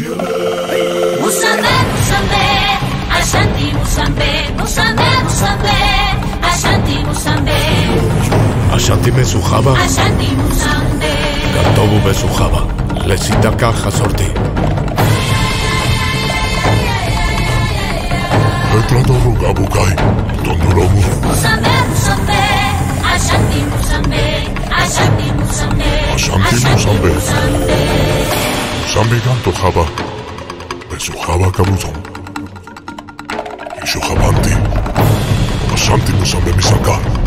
Musambe, Musambe, Ashanti Musambe, Musambe, Musambe, Ashanti Musambe, Ashanti mesujaba, Ashanti Musambe. Gatobu mesujaba, Lesita caja sorti. Etratoru gabukai, tonduromu, Musambe, Musambe, Ashanti Musambe, Ashanti Musambe, Ashanti Musambe. 쌈비간 또 가봐 왼수 가봐 까불통 이슈 가반디 쌈디 무쌈베 미상가